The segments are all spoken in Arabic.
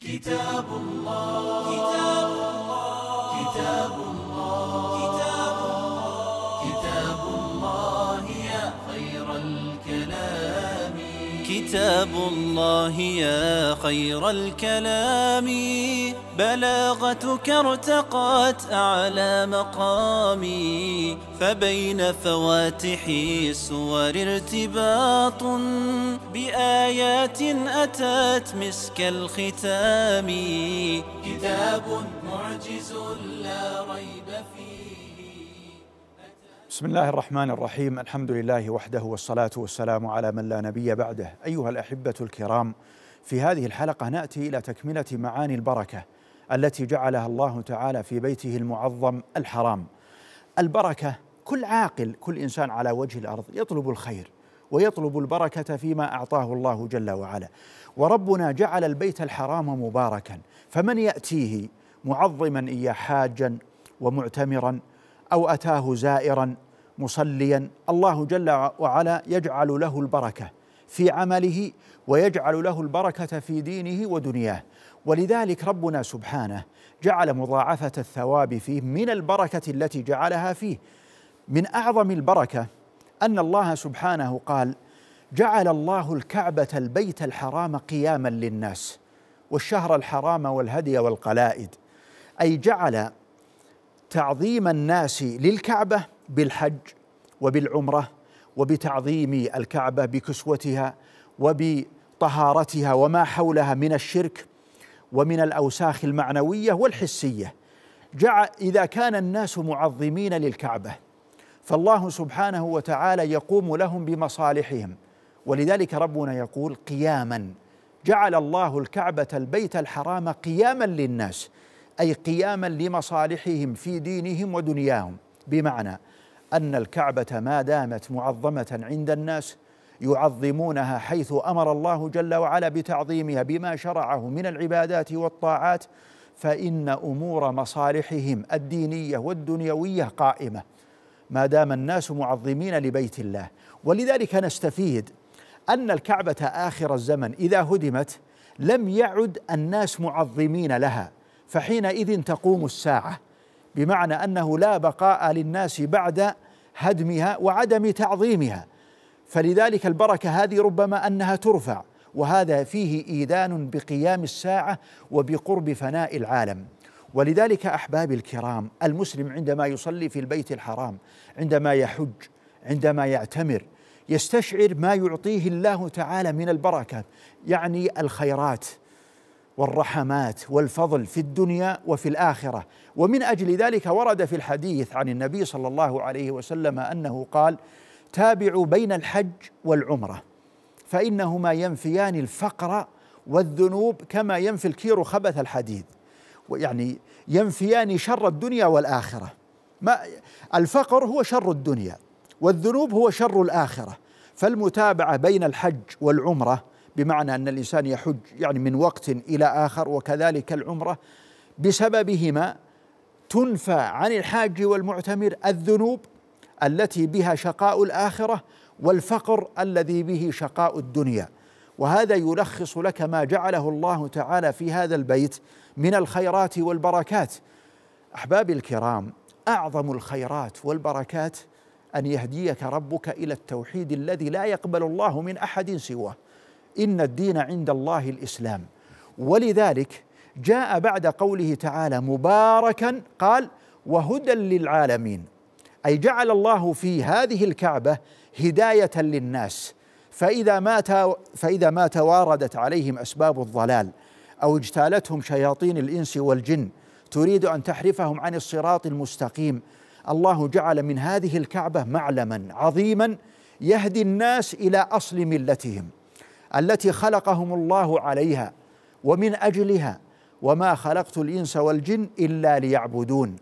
كتاب الله. كتاب الله. كتاب الله. كتاب الله يا خير الكلام. بلاغتك ارتقت أعلى مقامي. فبين فواتح السور ارتباط. بآيات أتت مسك الختام. كتاب معجز لا ريب فيه. بسم الله الرحمن الرحيم الحمد لله وحده والصلاة والسلام على من لا نبي بعده أيها الأحبة الكرام في هذه الحلقة نأتي إلى تكملة معاني البركة التي جعلها الله تعالى في بيته المعظم الحرام البركة كل عاقل كل إنسان على وجه الأرض يطلب الخير ويطلب البركة فيما أعطاه الله جل وعلا وربنا جعل البيت الحرام مباركا فمن يأتيه معظما إياه حاجا ومعتمرا أو أتاه زائرا مصليا الله جل وعلا يجعل له البركة في عمله ويجعل له البركة في دينه ودنياه. ولذلك ربنا سبحانه جعل مضاعفة الثواب فيه من البركة التي جعلها فيه. من أعظم البركة أن الله سبحانه قال جعل الله الكعبة البيت الحرام قياما للناس والشهر الحرام والهدي والقلائد أي جعل تعظيم الناس للكعبة بالحج وبالعمرة وبتعظيم الكعبة بكسوتها وبطهارتها وما حولها من الشرك ومن الأوساخ المعنوية والحسية. جعل إذا كان الناس معظمين للكعبة فالله سبحانه وتعالى يقوم لهم بمصالحهم. ولذلك ربنا يقول قياما. جعل الله الكعبة البيت الحرام قياما للناس. أي قياما لمصالحهم في دينهم ودنياهم. بمعنى أن الكعبة ما دامت معظمة عند الناس يعظمونها حيث أمر الله جل وعلا بتعظيمها بما شرعه من العبادات والطاعات فإن أمور مصالحهم الدينية والدنيوية قائمة. ما دام الناس معظمين لبيت الله. ولذلك نستفيد أن الكعبة آخر الزمن إذا هدمت لم يعد الناس معظمين لها. فحينئذ تقوم الساعة بمعنى أنه لا بقاء للناس بعد هدمها وعدم تعظيمها. فلذلك البركة هذه ربما أنها ترفع وهذا فيه إيذان بقيام الساعة وبقرب فناء العالم. ولذلك أحبابي الكرام المسلم عندما يصلي في البيت الحرام عندما يحج عندما يعتمر يستشعر ما يعطيه الله تعالى من البركة يعني الخيرات. والرحمات والفضل في الدنيا وفي الآخرة. ومن أجل ذلك ورد في الحديث عن النبي صلى الله عليه وسلم أنه قال تابعوا بين الحج والعمرة فإنهما ينفيان الفقر والذنوب كما ينفي الكير خبث الحديد. يعني ينفيان شر الدنيا والآخرة. ما الفقر هو شر الدنيا والذنوب هو شر الآخرة. فالمتابعة بين الحج والعمرة بمعنى أن الإنسان يحج يعني من وقت إلى آخر وكذلك العمرة بسببهما تنفى عن الحاج والمعتمر الذنوب التي بها شقاء الآخرة والفقر الذي به شقاء الدنيا. وهذا يلخص لك ما جعله الله تعالى في هذا البيت من الخيرات والبركات. احبابي الكرام أعظم الخيرات والبركات أن يهديك ربك إلى التوحيد الذي لا يقبل الله من أحد سواه. إن الدين عند الله الإسلام. ولذلك جاء بعد قوله تعالى مباركا قال وهدى للعالمين أي جعل الله في هذه الكعبة هداية للناس. فإذا ما فإذا ما تواردت عليهم أسباب الضلال أو اجتالتهم شياطين الإنس والجن تريد أن تحرفهم عن الصراط المستقيم. الله جعل من هذه الكعبة معلما عظيما يهدي الناس إلى أصل ملتهم. التي خلقهم الله عليها ومن أجلها وما خلقت الإنس والجن إلا ليعبدون.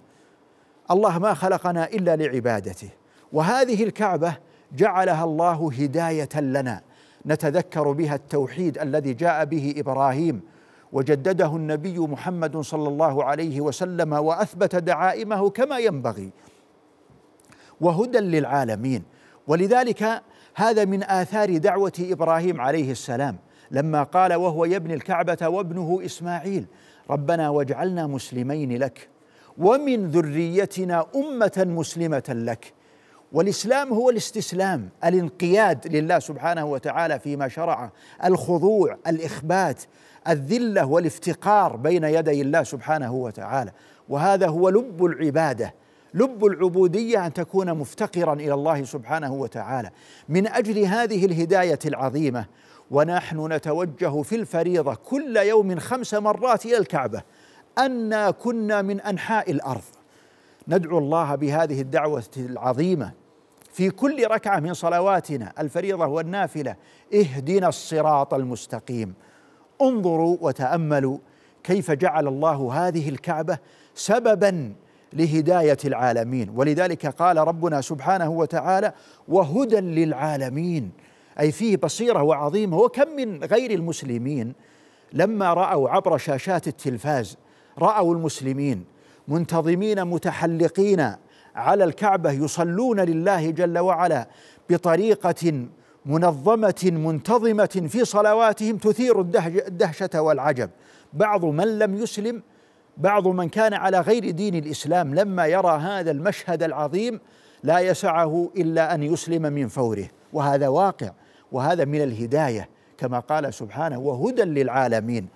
الله ما خلقنا إلا لعبادته. وهذه الكعبة جعلها الله هداية لنا. نتذكر بها التوحيد الذي جاء به إبراهيم. وجدده النبي محمد صلى الله عليه وسلم وأثبت دعائمه كما ينبغي. وهدى للعالمين. ولذلك هذا من آثار دعوة إبراهيم عليه السلام لما قال وهو يبني الكعبة وابنه إسماعيل ربنا واجعلنا مسلمين لك ومن ذريتنا أمة مسلمة لك. والإسلام هو الاستسلام الانقياد لله سبحانه وتعالى فيما شرعه الخضوع الإخبات الذلة والافتقار بين يدي الله سبحانه وتعالى وهذا هو لب العبادة. لب العبودية أن تكون مفتقرا إلى الله سبحانه وتعالى. من أجل هذه الهداية العظيمة ونحن نتوجه في الفريضة كل يوم خمس مرات إلى الكعبة انا كنا من أنحاء الأرض. ندعو الله بهذه الدعوة العظيمة في كل ركعة من صلواتنا الفريضة والنافلة. اهدنا الصراط المستقيم. انظروا وتأملوا كيف جعل الله هذه الكعبة سببا لهداية العالمين. ولذلك قال ربنا سبحانه وتعالى وهدى للعالمين. أي فيه بصيرة وعظيمة. وكم من غير المسلمين لما رأوا عبر شاشات التلفاز رأوا المسلمين منتظمين متحلقين على الكعبة يصلون لله جل وعلا بطريقة منظمة منتظمة في صلواتهم تثير الدهشة والعجب. بعض من لم يسلم بعض من كان على غير دين الإسلام لما يرى هذا المشهد العظيم لا يسعه إلا أن يسلم من فوره. وهذا واقع وهذا من الهداية كما قال سبحانه وهدى للعالمين.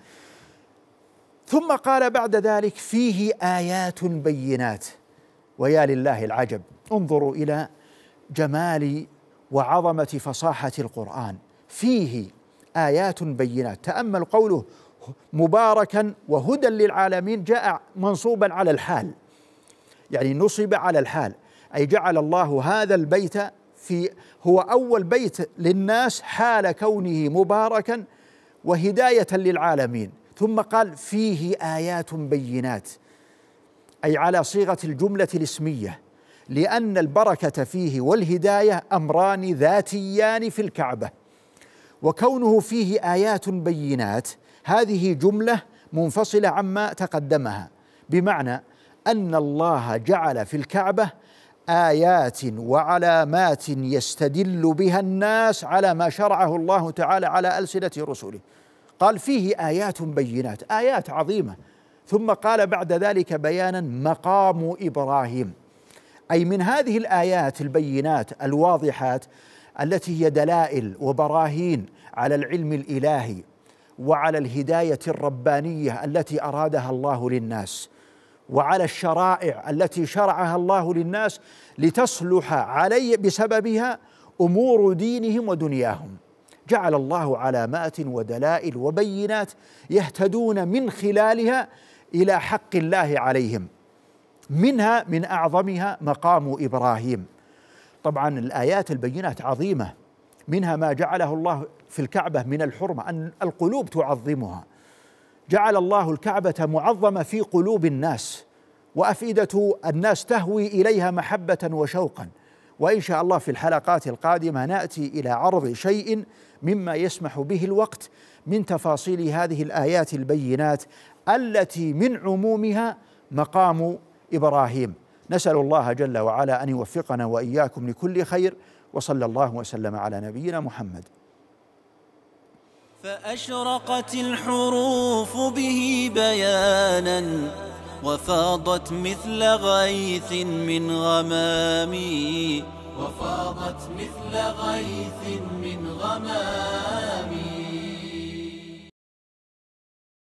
ثم قال بعد ذلك فيه آيات بينات. ويا لله العجب انظروا إلى جمال وعظمة فصاحة القرآن. فيه آيات بينات. تأمل قوله مباركا وهدى للعالمين جاء منصوبا على الحال. يعني نصب على الحال. أي جعل الله هذا البيت في هو أول بيت للناس حال كونه مباركا وهداية للعالمين. ثم قال فيه آيات بينات. أي على صيغة الجملة الاسمية. لأن البركة فيه والهداية أمران ذاتيان في الكعبة. وكونه فيه آيات بينات. هذه جملة منفصلة عما تقدمها بمعنى أن الله جعل في الكعبة آيات وعلامات يستدل بها الناس على ما شرعه الله تعالى على ألسنة رسله. قال فيه آيات بينات آيات عظيمة. ثم قال بعد ذلك بيانا مقام إبراهيم. أي من هذه الآيات البينات الواضحات التي هي دلائل وبراهين على العلم الإلهي وعلى الهداية الربانية التي أرادها الله للناس وعلى الشرائع التي شرعها الله للناس لتصلح علي بسببها أمور دينهم ودنياهم. جعل الله علامات ودلائل وبينات يهتدون من خلالها إلى حق الله عليهم منها من أعظمها مقام إبراهيم. طبعا الآيات البينات عظيمة منها ما جعله الله في الكعبة من الحرمة أن القلوب تعظمها. جعل الله الكعبة معظمة في قلوب الناس وافئده الناس تهوي إليها محبة وشوقا. وإن شاء الله في الحلقات القادمة نأتي إلى عرض شيء مما يسمح به الوقت من تفاصيل هذه الآيات البينات التي من عمومها مقام إبراهيم. نسأل الله جل وعلا أن يوفقنا وإياكم لكل خير. وصلى الله وسلم على نبينا محمد. فأشرقت الحروف به بيانا وفاضت مثل غيث من غمام وفاضت مثل غيث من غمام